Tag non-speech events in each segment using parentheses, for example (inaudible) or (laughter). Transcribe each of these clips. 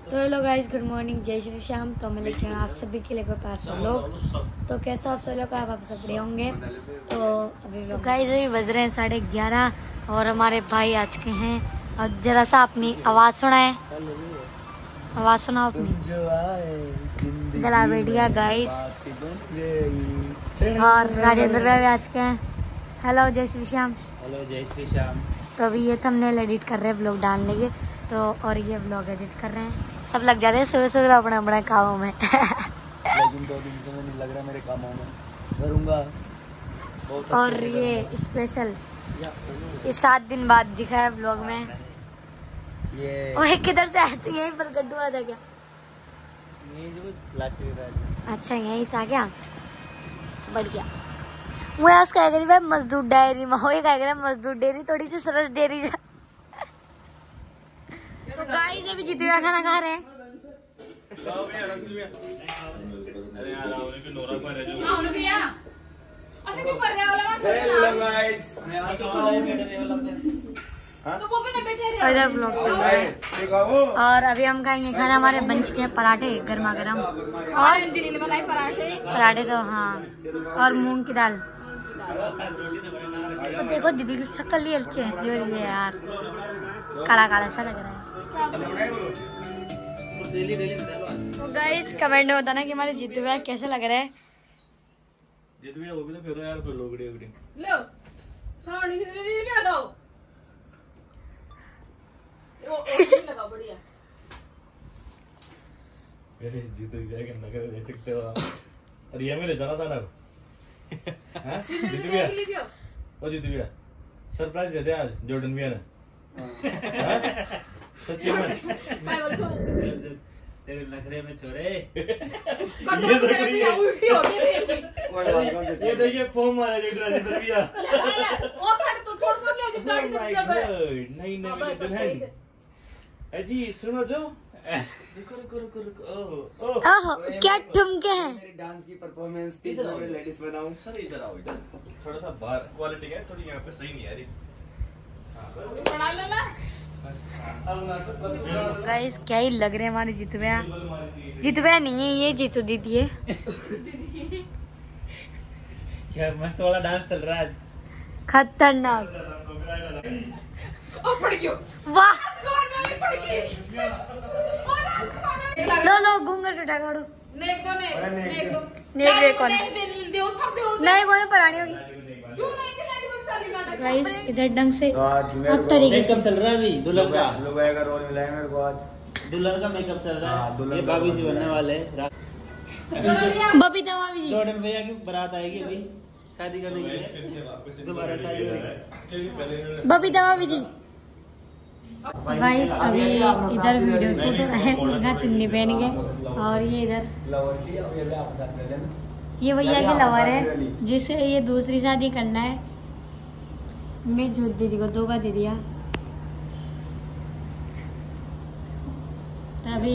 तो hello guys good morning जय श्री श्याम। तो मैं लेके आया आप सभी के लिए कोई पास सब लोग तो कैसा आप सब लोग आप आप सब बढ़िया होंगे? तो अभी तो गाइस अभी बज रहे हैं साढ़े ग्यारह और हमारे भाई आ चुके हैं। और जरा सा अपनी आवाज़ सुनाए। आवाज़ सुनाओ अपनी। गला बैठ गया गाइस। और राजेंद्र भाई भी आ चुके हैं। हेलो जय श्री श्याम। हेलो जय श्री श्याम। तो अभी ये थंबनेल एडिट कर रहे हैं ब्लॉग डालने के। तो और ये ब्लॉग एडिट कर रहे हैं। सब लग जाते हैं सुबह सुबह अपने अपने कामों में। लेकिन दो दिन से नहीं लग रहा मेरे कामों में। करूँगा। और ये स्पेशल ये सात दिन बाद दिखा है ब्लॉग में। ये और किधर से आए थे? यहीं पर गड्ढू आ क्या? ये का अच्छा यही था क्या? बढ़िया। मैं उसका मजदूर डायरी में। हो ये मजदूर डेयरी थोड़ी सी सरस डेयरी। जा तो गाइस अभी जीते हुआ खाना खा रहे हैं। और इधर ब्लॉग चल। रहा है। और अभी हम खाएँगे खाना हमारे बन चुके हैं पराठे गर्मा गर्म। और पराठे। पराठे तो हाँ। और मूंग की दाल। तो देखो दीदी की शक्ल ही हो रही है यार। काला काला सा लग रहा है। तो गाइस कमेंट में बताना कि हमारे जीतू भाई कैसे लग रहा है। लो सावनी से रील भी लगाओ ओ ओ लगाओ बढ़िया। और ये मेरे जाना था ना। हाँ? जीतू भैया ओ जीतू भैया सरप्राइज़ देते आज जॉर्डन भैया ने। हाँ? तेरे नखरे में छोरे भी उल्टी हो। गई ये देखिए फोम मारा जीतू जीतू भैया ओ थोड़ी तो थोड़ा सा ले जी गाड़ी Oh दे God, नहीं हाँ, नहीं बस, मेरी सही दुल्हन अजी सुनो जो। रुको रुको रुको रुको ओह ओह। ओहो क्या ठुमके हैं? मेरी डांस की परफॉर्मेंस थी जो मैं लेडीज़ बनाऊँ। सर इधर आओ इधर। थोड़ा सा बाहर क्वालिटी है? थोड़ी यहाँ पे सही नहीं आ रही। बना लो ना अब ना तो बस गाइस क्या ही लग रहे हैं हमारे जीतू भैया जीतू भैया नहीं है ये जीतू दीदी है। क्या मस्त वाला डांस चल रहा है खतरनाक। ओ पड़ गयो। वाह। लो लो घूंघट उठा काढ़ो नेक दो नेक। नेक नेक दो। नेक दे कौन? नेक दो सब दो नहीं कोने पुरानी होगी। क्यों नहीं? गाइस इधर ढंग से आज मेरे हर तरीके से मेकअप चल रहा है अभी? दुल्हन का? लुगाई का रोल मिला है मेरे को आज। दुल्हन का मेकअप चल रहा हाँ, है ये भाभी जी बनने वाले हैं बबीता भाभी जी जॉर्डन भैया की बारात आएगी अभी। शादी करने के लिए। दोबारा शादी होगी। बबीता भाभी जी गाइस अभी इधर वीडियो शूट हो रहा है लहंगा चुन्नी पहन के और ये इधर। लवर जी ये ले आप साथ ले लेना। ये भैया के लवर है जिसे ये दूसरी शादी करना है। मैं झूठ दीदी को धोखा दे दिया। तभी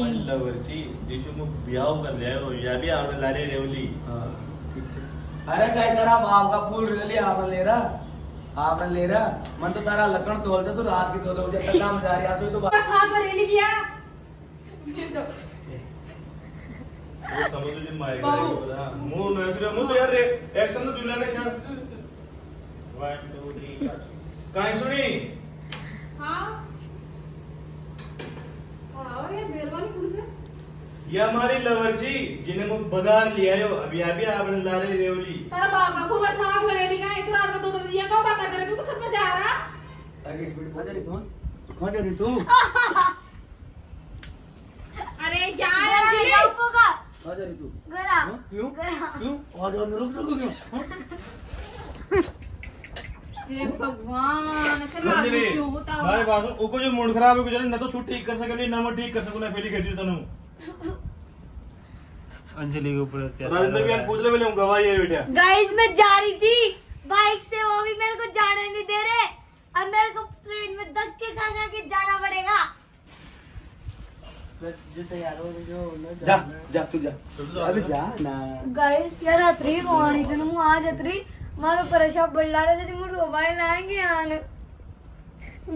ब्याह कर लिया है या भी आपने लारे रेवली हाँ, ठीक है। अरे काय तेरा बाप का फूल ले आपने ले रहा? आपने ले रहा? मन तो तारा लकड़ तोल से तो रात की तोल जब तक काम जा रही आसो तो बस हाथ में रेली किया। तो समझ लीजिए मारेगा हाँ, मुँह नसरे मुँह तो यार एक्शन तो जुला ने शान वन टू थ्री कहीं सुनी? हाँ। ये मेहरबानी कुछ है ये हमारी लवर जी जिन्हें वो बगार लिया है। अभी अभी आपने लारे रेवली। तारा बाप का पूरा साथ में रेली का है तू रात को दो दो बजे। ये कब बात करे तू कुछ समझ आ रहा? ताकि स्पीड पहुँच रही तू पहुँच रही तू। अरे यार अंजलि पहुँच रही तू। हाँ, क्यों? क्यों? आ जाओ रुक रुक क्यों हाँ? हे? भगवान हुआ बात उको जो मूड खराब है ना तो तू ठीक कर सके ना मैं ठीक कर सकूँ ना फेली कर दी तनु। अंजलि के ऊपर राजेंद्र भी पूछ ले पहले गवाही है बेटा। गाइस मैं जा रही थी। बाइक से वो भी मेरे को जाने नहीं दे रहे। अब मेरे को ट्रेन में धक्के खा खा के जाना पड़ेगा। जो तैयार हो जो जा जा तू जा। अभी जा ना। गाइस क्या रात्रि? रोवाणी जन आज रात्रि। मारो परेशान बल्ला रहे जैसे मुझे मोबाइल लाएँगे यार।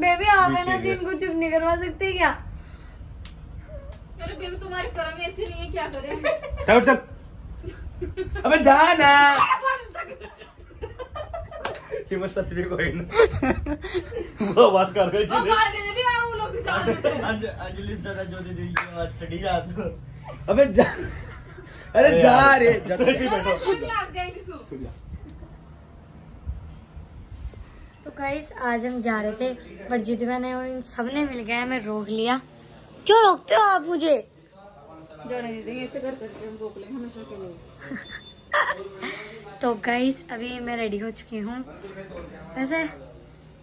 बेबी आप है ना दिन को चुप नहीं करवा सकते क्या? बेबी तुम्हारे कर्म ऐसे नहीं है क्या करें? चल चल। अबे जा ना। सच कोई वो बात कर रही वो लोग हैं। अंजलि सदा दी कटी अबे जा। अरे जा रे। जा। बैठो। लग जाएगी सु तो गाइस आज हम जा रहे थे बट जितवा ने और इन सबने मिल गया मैं रोक लिया। क्यों रोकते हो आप मुझे? जाने ऐसे कर करके हम रोक लेंगे हमेशा के लिए। (laughs) तो गाइस अभी मैं रेडी हो चुकी हूँ। वैसे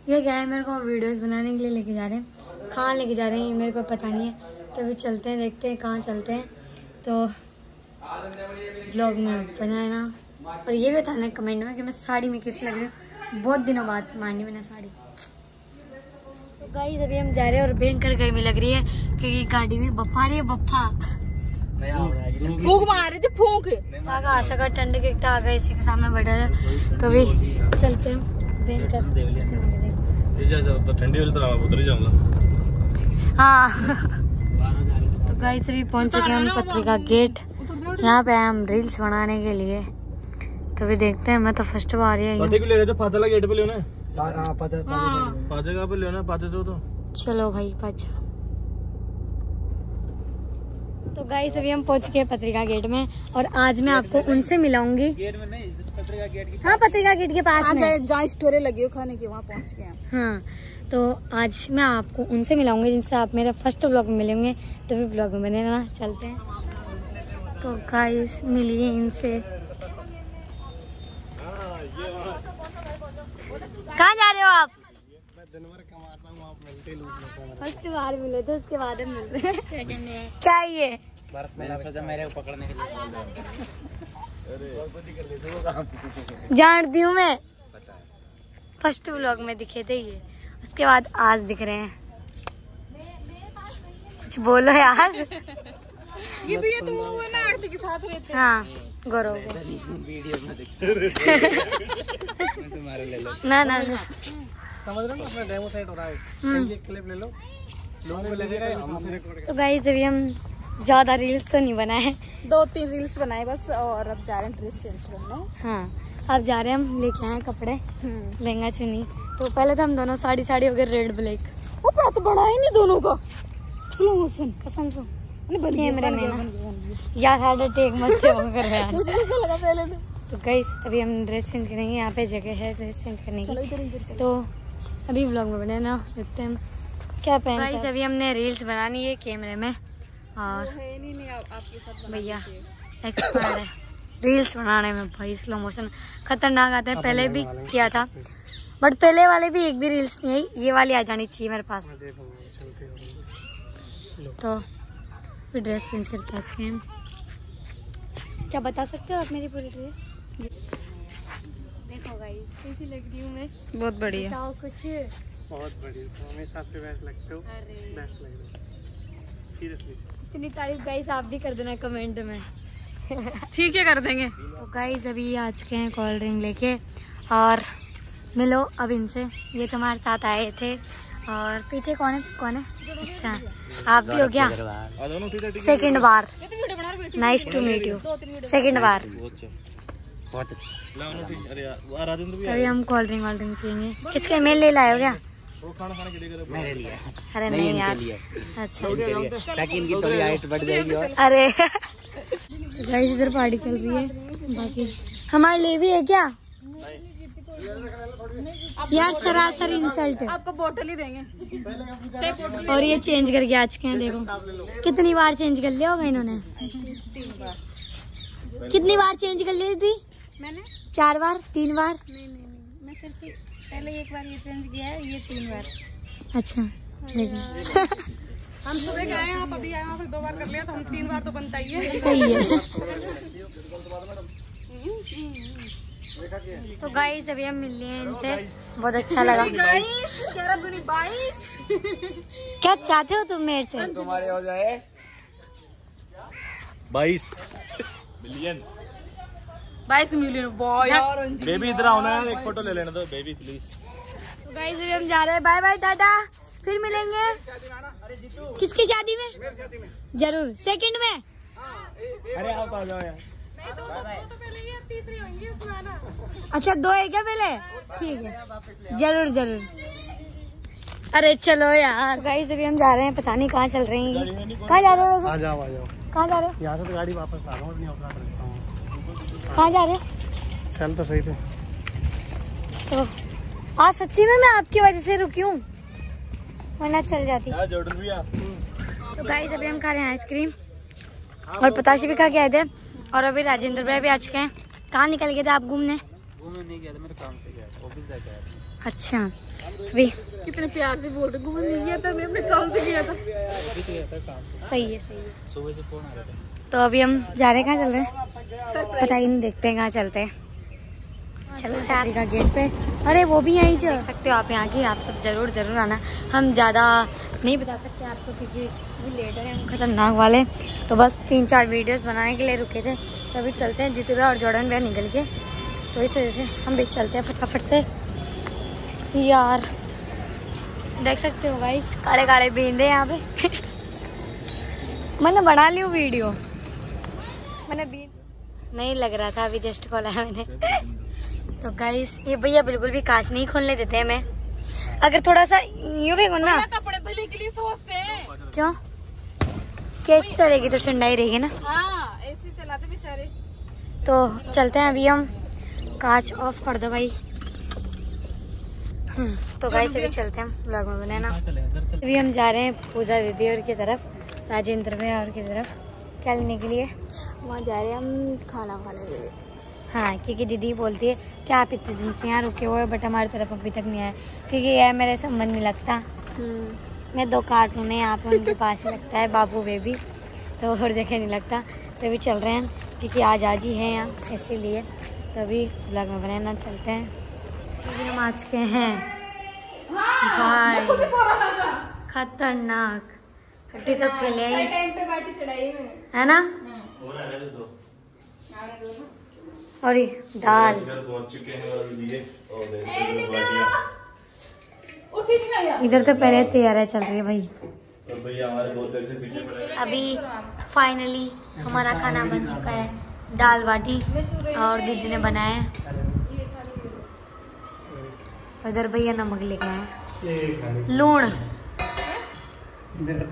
ये क्या है मेरे को वीडियोस बनाने के लिए लेके जा रहे हैं। कहाँ लेके जा रहे हैं मेरे को पता नहीं है। तो अभी चलते हैं देखते हैं कहाँ चलते हैं। तो ब्लॉग में बनाना। और ये बताना कमेंट में कि मैं साड़ी में किस लग रही हूँ। बहुत दिनों बाद मारनी मैंने साड़ी। तो गाइस अभी हम जा रहे हैं और भयंकर गर्मी लग रही है क्योंकि गाड़ी में बप्पा रही है बप्पा फूक मारे जो फूक। सागा आशा का ठंड के आ गए इसी के सामने बैठा है। तो भी चलते हैं तो ही जाऊँगा। हाँ। तो गाइस अभी पहुँच चुके हैं हम पत्रिका गेट यहाँ पे आए हम रील्स बनाने के लिए। तो अभी देखते हैं मैं तो फ़र्स्ट बार ही। आई हूँ ले रहे थे फातला गेट पे ले ना हाँ पता पाँच पे ले ना पाँच जो तो। चलो भाई पाछा। तो गाइस अभी हम पहुँच गए पत्रिका गेट में और आज मैं आपको उनसे मिलाऊँगी। में पत्रिका गेट की। हाँ पत्रिका गेट के पास में। जहाँ स्टोरी लगी हो खाने की वहाँ पहुँच गए हाँ तो आज मैं आपको उनसे मिलाऊँगी जिनसे आप मेरे फ़र्स्ट ब्लॉग में मिलेंगे तभी ब्लॉग में बने रहना चलते हैं। तो गाइस मिलिए इनसे। कहाँ जा रहे हो आप? फ़र्स्ट बार मिले थे उसके बाद हम मिल रहे हैं। क्या ये? मैंने सोचा मेरे को पकड़ने के लिए जानती हूँ मैं। फ़र्स्ट ब्लॉग में दिखे थे ये। उसके बाद आज दिख रहे हैं। कुछ बोलो यार। ये तो ये तो वो ना आरती के साथ रहते हाँ। गौरव (laughs) वीडियो में (laughs) ले लो ना ना ना। समझ रहे हो अपना डेमो साइट हो रहा है हम्म। ये क्लिप ले लो लोगों को लगेगा हमसे रिकॉर्ड तो गाइस अभी हम ज़्यादा रील्स तो नहीं बनाए हैं। दो तीन रील्स बनाए बस और अब जा रहे हैं ड्रेस चेंज करने। हाँ अब जा रहे हैं हम लेके आए कपड़े। लहंगा चुनी तो पहले तो हम दोनों साड़ी साड़ी हो गए रेड ब्लैक वो बड़ा तो बड़ा ही नहीं दोनों का। स्लो मोशन कसम से। नहीं कैमरे में ना। यार हार्ट अटैक मत हो कर रहे मुझे ऐसा लगा पहले तो। तो गाइस अभी हम ड्रेस चेंज करेंगे यहाँ पे जगह है ड्रेस चेंज करने की। तो अभी व्लॉग में बने ना देखते हैं हम क्या पहन गाइस अभी हमने रील्स बनानी है कैमरे में और नहीं नहीं आप- आपके साथ बना भैया। एक्सपर्ट है। रील्स बनाने में भाई स्लो मोशन खतरनाक आते हैं पहले भी किया था बट पहले वाले भी एक भी रील्स नहीं आई ये वाली आ जानी चाहिए मेरे पास। तो ड्रेस चेंज करके आ चुके हैं क्या बता सकते हो आप मेरी पूरी ड्रेस देखो गाइस कैसी लग रही हूँ मैं? बहुत बढ़िया। बताओ कुछ। बहुत बढ़िया। तो हमेशा से बेस्ट लगते हो। अरे। बेस्ट लग रहे सीरियसली इतनी तारीफ़ गाइस आप भी कर देना कमेंट में। ठीक है कर देंगे। तो गाइस अभी आ चुके हैं कोल्ड ड्रिंक लेके। और मिलो अब इनसे। ये तुम्हारे साथ आए थे। और पीछे कौन है? कौन है? अच्छा। आप भी हो गया। है second bar nice to meet you second बार बहुत अच्छा। अरे राजेंद्र भी अभी हम कोल्ड ड्रिंक वोल्ड ड्रिंक पियेंगे। किसके मेल ले लाए हो क्या? वो खाना खाने के लिए मेरे लिए अरे नहीं नहीं यार। अच्छा। ताकि इनकी थोड़ी हाइट बढ़ जाएगी और। अरे। गाइस इधर पार्टी चल रही है। बाकी हमारे लिए भी है क्या? यार सरासर इंसल्ट है। आपको बोतल ही देंगे। और ये चेंज करके आ चुके हैं देखो। कितनी बार चेंज कर लिया होगा इन्होंने? कितनी बार चेंज कर ली थी मैंने? चार बार? तीन बार? नहीं नहीं नहीं। मैं सिर्फ़ पहले एक बार ये चेंज किया है ये तीन बार। अच्छा। हम सुबह गए हैं आप अभी आए फिर दो बार कर लिया तो हम तीन बार तो बनता ही है। सही है। तो गाइस अभी हम मिल लिए इनसे। बहुत अच्छा लगा। बाईस। क्या चाहते हो तुम मेरे से? तुम्हारे हो जाए बाईस। बिलियन बाईस मिलियन यार बेबी इधर आओ ना एक फ़ोटो ले लेना दो बेबी प्लीज़ तो गाइस अभी हम जा रहे हैं। Bye bye tata. फिर मिलेंगे। किसकी शादी में? ज़रूर। सेकंड में। अरे आप आ जाओ यार। अच्छा दो है क्या पहले? ठीक है। ज़रूर ज़रूर। अरे चलो यार। गाइस अभी हम जा रहे हैं। पता नहीं कहाँ चल रहे हैं। कहाँ जा रहे हो? जाओ आ जाओ। कहाँ जा रहे हो? यहाँ से तो गाड़ी वापस ला रहा हूँ कहाँ जा रहे हो? चल तो सही थे। तो आज सच्ची में मैं आपकी वजह से रुकी हूँ। वरना चल जाती। तो गाइस अभी हम खा रहे हैं आइसक्रीम और पताशी भी खा के आए थे। और अभी राजेंद्र भाई भी आ चुके हैं। कहाँ निकल गए थे आप घूमने? घूमने नहीं गया था मेरे काम से गया ऑफ़िस जाके आया था। अच्छा। तो भी कितने प्यार से बोल रहे घूमने नहीं गया था मैं अपने काम से गया था। ऑफ़िस गया था काम से। सही है सही है। सुबह से फ़ोन आ रहा था। तो अभी हम जा रहे हैं कहाँ चल रहे हैं? पता ही नहीं, देखते हैं कहाँ चलते हैं। चलो यार का गेट पे। अरे, वो भी यहीं चल। सकते हो आप यहाँ की, आप सब ज़रूर ज़रूर आना। हम ज़्यादा नहीं बता सकते आपको क्योंकि अभी लेट है हम खतरनाक वाले तो बस तीन चार वीडियोस बनाने के लिए रुके थे। तो अभी चलते हैं, जीतू भैया और जॉर्डन भैया निकल के। तो इस वजह से हम भी चलते हैं फटाफट से। यार, देख सकते हो भाई काले काले बींदे यहाँ पे। (laughs) मैंने बना ली वीडियो मैंने नहीं लग रहा था अभी जस्ट खोला है मैंने। तो गाइस ये भैया बिल्कुल भी कांच नहीं खोलने देते हैं मैं अगर थोड़ा सा यूँ भी ना कपड़े भले के लिए सोचते हैं। क्यों? कैसी चलेगी तो ठंडा ही रहेगी ना? हाँ ऐसे चलाते बेचारे। तो चलते हैं अभी हम। कांच ऑफ़ कर दो भाई। हम्म, तो गाइस अभी चलते हैं ब्लॉग में बने ना अभी हम जा रहे हैं पूजा दीदी और की तरफ़ राजेंद्र भैया और की तरफ़ क्या लेने के लिए? वहाँ जा रहे हैं हम खाना खाने के लिए। हाँ क्योंकि दीदी बोलती है कि आप इतने दिन से यहाँ रुके हुए बट हमारी तरफ़ अभी तक नहीं आए। क्योंकि यह मेरे संबंध नहीं लगता। मैं दो कार्टून है यहाँ पे उनके पास ही लगता है बाबू बेबी तो हर जगह नहीं लगता। तो अभी चल रहे हैं क्योंकि आज आज ही है यहाँ इसीलिए तो अभी ब्लॉग में बनाना चलते हैं। अभी हम आ चुके हैं। भाई। खतरनाक। हड्डी तो फैले टाइम पे बाटी चढ़ाई में है ना? और दाल। पहुँच चुके हैं और लिए और देखो बाटियाँ। उठी नहीं आया इधर तो पहले तैयारियाँ चल रही है भाई। और भैया हमारे बहुत देर से पीछे पड़े हैं। अभी फाइनली हमारा खाना बन चुका है दाल बाटी और दीदी ने बनाया। है उधर भैया नमक लेके आए। लूण।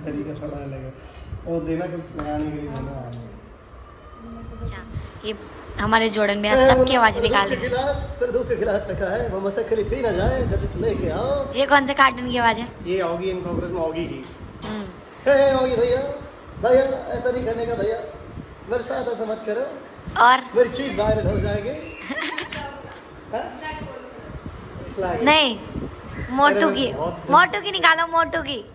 तरीका थोड़ा और देना कुछ लगाने के लिए अच्छा ये हमारे जोड़न में सबकी आवाज़ निकाल है। है। ये कौन से कार्टून की आवाज़ है? ये होगी इन कांग्रेस में होगी की हम्म, भैया। भैया ऐसा नहीं करने का भैया। मेरे साथ ऐसा मत करो। और? मेरी चीज़ वायरल हो जाएगी। (laughs) हाँ? नहीं मोटू की। मोटू की निकालो मोटू की।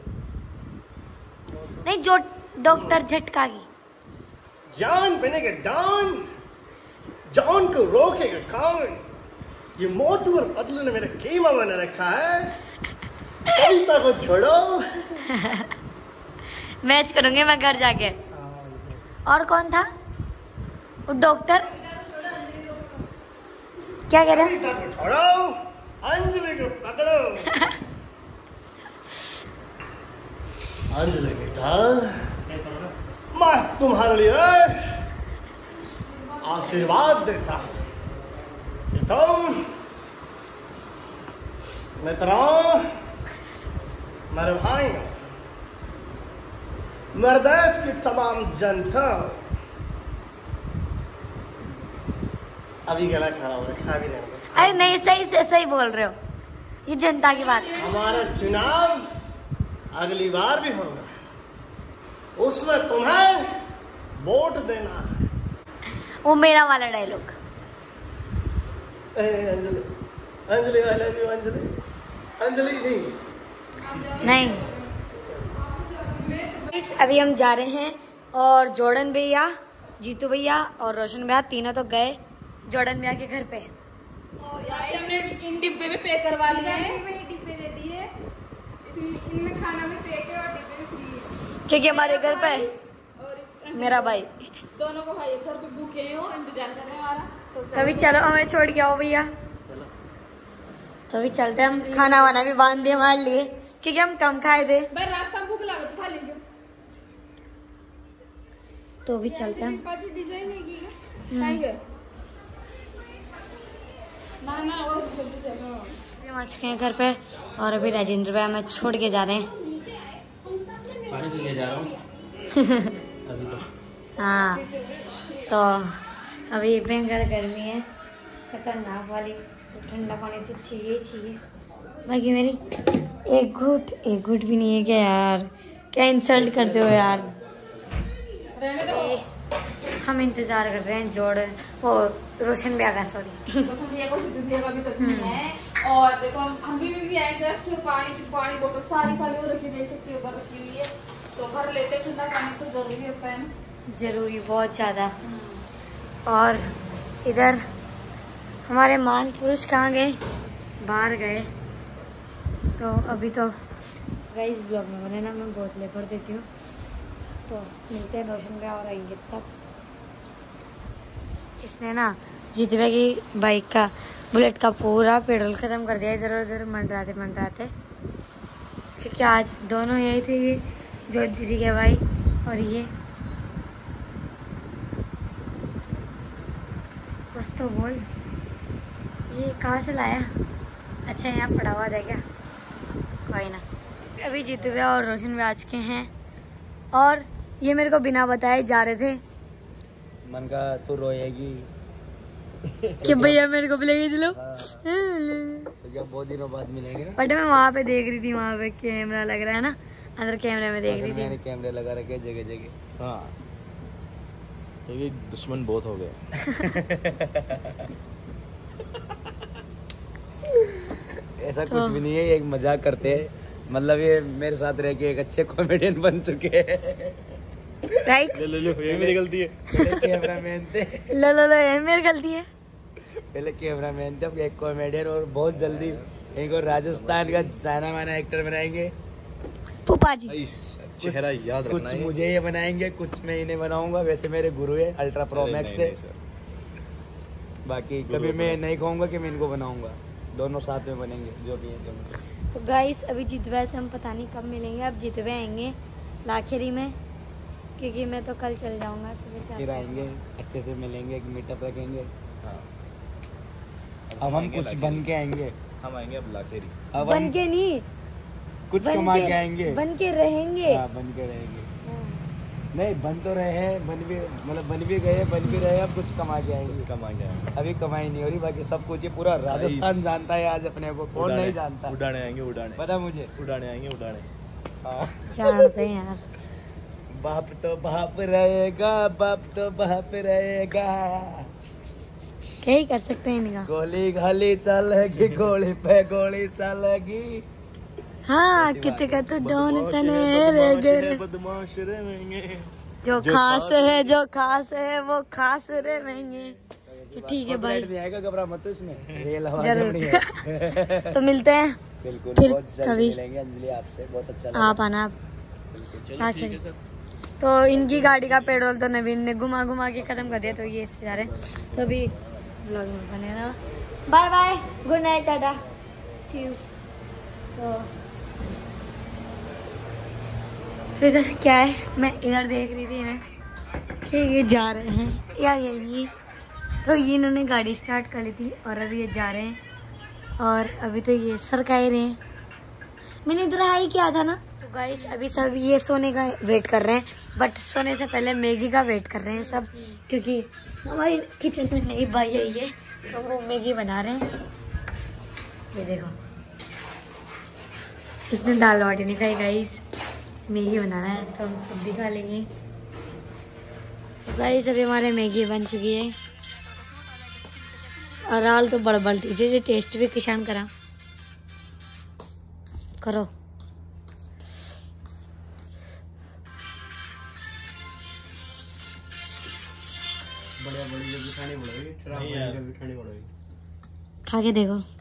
नहीं जो डॉक्टर झटका की। जान बनेगा डॉन जॉन को रोकेगा कौन ये मोटू और पतलू ने मेरा कीमा बना रखा है। कविता को छोड़ो। (laughs) मैच करूँगी मैं घर जाके। और कौन था? वो डॉक्टर? क्या कह रहे हैं? कविता को छोड़ो। अंजलि को पकड़ो। (laughs) अंजलि बेटा मैं तुम्हारे लिए आशीर्वाद देता हूँ। कि तुम मित्रों मेरे भाई मेरे देश की तमाम जनता अभी गला खड़ा हो रखा भी नहीं अरे नहीं सही से सही बोल रहे हो। ये जनता की बात। हमारा चुनाव अगली बार भी होगा। उसमें तुम्हें वोट देना है। वो मेरा वाला dialogue Anjali. Anjali I love you Anjali. Anjali नहीं। नहीं। इस अभी हम जा रहे हैं और जॉर्डन भैया जीतू भैया और रोशन भैया तीनों तो गए जॉर्डन भैया के घर पे। हमने इन डिब्बे में पे करवा लिया हैं। डिब्बे दे दिए। इनमें खाना भी पैक है और डिब्बे फ्री है। क्योंकि हमारे घर पे। और मेरा भाई। दोनों को भाई घर पे भूखे हैं और इंतज़ार कर रहे हैं हमारा तो तभी चलो हमें छोड़ के आओ भैया। तो अभी चलते हम खाना वाना भी बाँध दिए हमारे लिए क्योंकि हम कम खाए थे। रास्ता भूख लगा तो खा लीजिए। तो भी चलते हैं। डिज़ाइन है की खाएँगे ना ना और जल्दी चलो। अभी हम आ चुके हैं घर पे और अभी राजेंद्र भाई हमें छोड़ के जा रहे हैं। पानी पी के जा रहा हूँ। (laughs) अभी तो। हाँ तो अभी भयंकर गर्मी है खतरनाक वाली तो ठंडा पानी तो चाहिए ही चाहिए। बाकी मेरी एक घूट एक घूट भी नहीं है क्या यार? क्या इंसल्ट करते हो यार? हम इंतज़ार कर रहे हैं जोड़ वो रोशन ब्याह का सॉरी रोशन भैया को सिद्धू भैया का भी तक नहीं है और देखो हम हम भी भी आए जस्ट पानी पानी बोतल सारी खाली हो रखी देख सकते हो ऊपर रखी हुई है। तो भर लेते ठंडा पानी तो ज़रूरी होता है ना। ज़रूरी, बहुत ज़्यादा। और इधर हमारे मान पुरुष कहाँ गए? बाहर गए। तो अभी तो गई इस ब्लॉग में बने ना मैं बोतलें भर देती हूँ। तो मिलते हैं रोशन भैया और आएँगे तब। इसने ना जीतवे की बाइक का बुलेट का पूरा पेट्रोल ख़त्म कर दिया, इधर उधर मंडराते मंडराते। क्योंकि आज दोनों यही थे, ये, जो दीदी के भाई और ये। कुछ तो बोल। ये कहाँ से लाया? अच्छा यहाँ पड़ा हुआ था क्या? कोई ना। अभी जीतू भैया और रोशन भी आ चुके हैं। और ये मेरे को बिना बताए जा रहे थे। मन का तू रोएगी। कि भैया मेरे को भी लेके चलो बहुत दिनों बाद मिलेंगे ना। बट मैं वहाँ पे देख रही थी वहाँ पे कैमरा लग रहा है ना। अंदर कैमरे में देख रही थी। कैमरे लगा रखे जगह जगह हाँ। ये दुश्मन बहुत हो गए ऐसा तो- कुछ भी नहीं है एक मज़ाक करते हैं। मतलब ये मेरे साथ रह के एक अच्छे कॉमेडियन बन चुके हैं। राइट ले ले लो ये मेरी गलती है। पहले कैमरामैन थे। लो लो लो ये मेरी गलती है। पहले कैमरामैन थे अब एक कॉमेडियन और बहुत जल्दी इनको राजस्थान का जाना माना एक्टर बनाएँगे। पुपा जी चेहरा याद कुछ रखना मुझे ये बनाएँगे कुछ मैं इन्हें बनाऊँगा। वैसे मेरे गुरु है अल्ट्रा प्रो मैक्स है। बाकी कभी मैं नहीं। कहूँगा कि मैं इनको बनाऊँगा। दोनों साथ में बनेंगे जो भी है दोनों तो गाइस अभी जितवे से हम पता नहीं कब मिलेंगे अब जितवे आएँगे लाखेरी में क्योंकि मैं तो कल चल जाऊँगा सुबह फिर आएँगे अच्छे से मिलेंगे एक मीटअप रखेंगे। हाँ। अब हम कुछ बन के आएँगे। हम आएँगे अब लाखेरी। अब बन के नहीं कुछ बन कमा के- के आएँगे। बन के रहेंगे। हाँ बन के रहेंगे। नहीं बन तो रहे हैं बन भी मतलब बन भी गए बन भी रहे अब कुछ कमा के आएँगे। कम आ गया अभी कमाई नहीं हो रही बाकी सब कुछ ये पूरा राजस्थान जानता है आज अपने को कौन नहीं जानता। उड़ाने आएँगे उड़ाने। पता मुझे? उड़ाने आएँगे उड़ाने। हाँ। जानते यार। बाप तो बाप रहेगा बाप तो बाप रहेगा। क्या ही कर सकते हैं इनका? गोली खाली चलेगी गोली पे गोली चलेगी। हाँ कितने का तो डोन तने रे गे बदमाश रहेंगे। जो खास है जो खास है वो खास रे महँगे तो ठीक है भाई। आएगा घबरा मत इसमें। ज़रूर। (laughs) तो मिलते हैं। बिल्कुल फिर कभी। आपसे बहुत अच्छा आप आना आप आखिर तो इनकी गाड़ी का पेट्रोल तो नवीन ने घुमा घुमा के खत्म कर दिया तो ये जा रहे तो अभी ब्लॉग में बने ना bye bye good night tata. See you तो इधर क्या है? मैं इधर देख रही थी इन्हें। कि ये जा रहे हैं? या ये ये तो ये इन्होंने गाड़ी स्टार्ट कर ली थी और अभी ये जा रहे हैं। और अभी तो ये सरका ही रहे हैं। मैंने इधर हाई किया था ना। तो गाइस अभी सब ये सोने का वेट कर रहे हैं। बट सोने से पहले मैगी का वेट कर रहे हैं सब। क्योंकि हमारी किचन में नई भाई आई है। तो वो मैगी बना रहे हैं। ये देखो। इसने दाल बाटी नहीं खाई गाइस मैगी बनाना है तो हम सब भी खा लेंगे। तो गाइस अभी हमारे मैगी बन चुकी है। और आल तो बड़बड़ दीजिए जो टेस्ट भी किसान करा। करो। बढ़िया बढ़िया जब खाने खाने पड़ेगी। खा के देखो।